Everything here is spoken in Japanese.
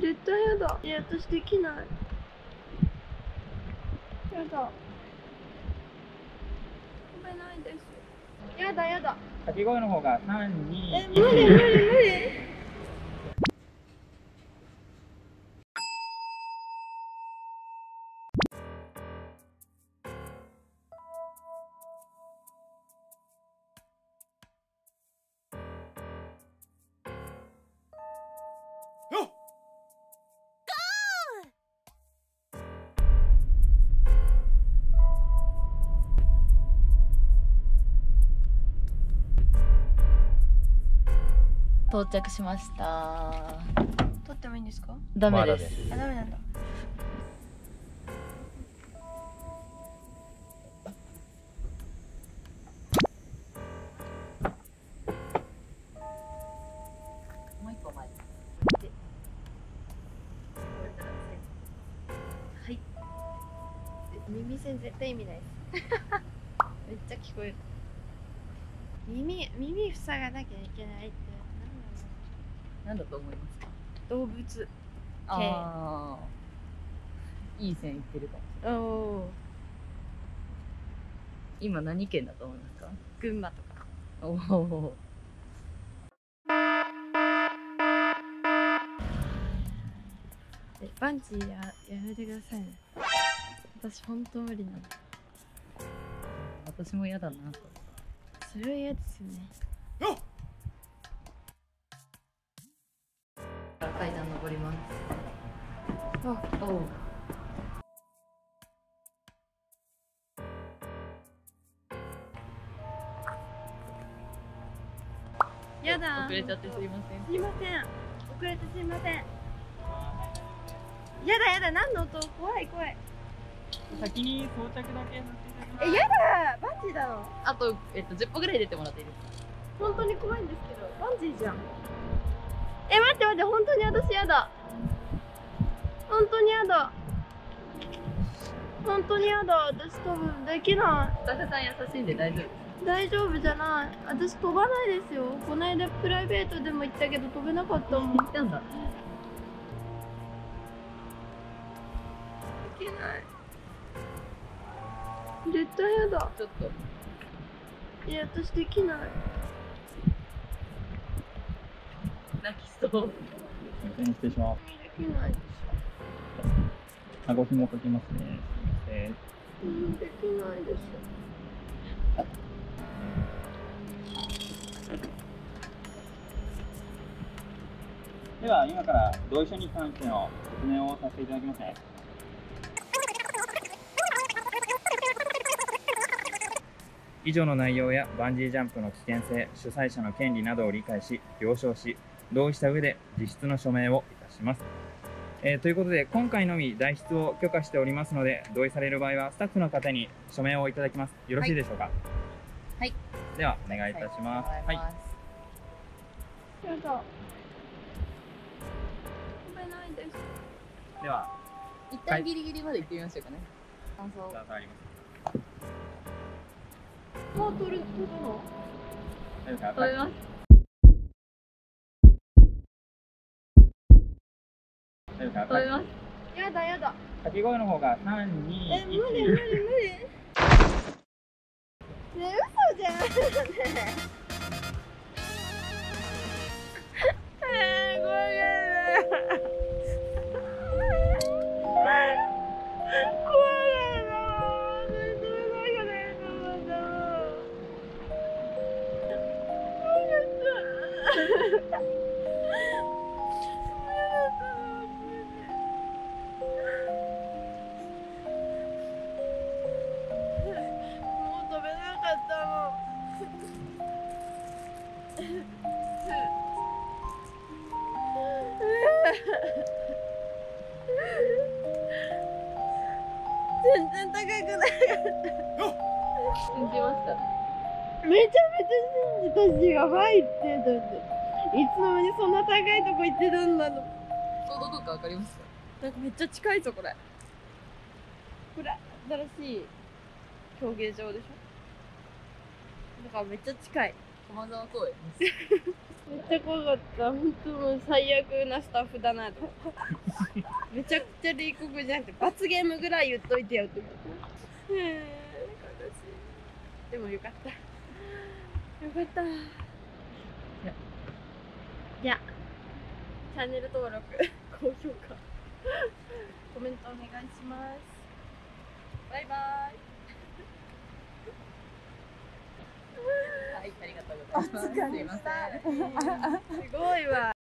絶対やだ。いや私できない。やだ。飛べないです。やだやだ。掛け声の方が3、2、え無理無理無理到着しました。撮ってもいいんですか？ダメです,、あダメなんだ。もう一個前はい。耳栓絶対意味ないです。めっちゃ聞こえる。耳耳塞がなきゃいけないってなんだと思いますか？動物。ああいい線いってるかも。おお今何県だと思いますか？群馬とか。おおえバンジーややめてくださいね。私ほんと無理なの私も嫌だなそれは嫌ですよねあおうやだ。遅れちゃってすいません。すいません。遅れてすいません。やだやだ。何の音？怖い怖い。先に装着だけさせていただきます。えやだ。バンジーだろ。あと、えっと、10歩ぐらい出てもらっていいですか？本当に怖いんですけど。バンジーじゃん。え待って待って。本当に私やだ本当にやだ。本当にやだ。私多分できない。スタッフさん優しいんで大丈夫。大丈夫じゃない。私飛ばないですよ。この間プライベートでも行ったけど飛べなかったもん。で行ったんだ。きない。絶対やだ。ちょっと。いや私できない。泣きそう。失礼します。できない顎紐かけますねすいませんうんできないですでは今から同意書に関しての説明をさせていただきます。ね以上の内容やバンジージャンプの危険性主催者の権利などを理解し了承し同意した上で実質の署名をいたします。えーということで今回のみ代筆を許可しておりますので同意される場合はスタッフの方に署名をいただきます。よろしいでしょうか？はい。ではお願いいたします。はい。はいやだ飛べないです。では一旦ギリギリまで行ってみましょうかね。感想スタートあります。もう取る取るの？飛べます大丈夫か？飛べます。やだやだ。掛け声の方が3、2、え無理無理無理。ね嘘じゃん全然高くない。信じましためちゃめちゃ信じたしやばいっ。てだっていつの間にそんな高いとこ行ってたんだどどうかわかりますか？なんかめっちゃ近いぞこれ。これ新しい競技場でしょ？だからめっちゃ近い駒沢公園です。めっちちゃ怖かった。本当もう最悪なスタッフだなと。めちゃくちゃ冷酷じゃなくて罰ゲームぐらい言っといてよって思ってへえ悲しい。でもよかった。よかった。じゃあ。チャンネル登録高評価。コメントお願いします。バイバイ。はい、ありがとう。すいません。すごいわ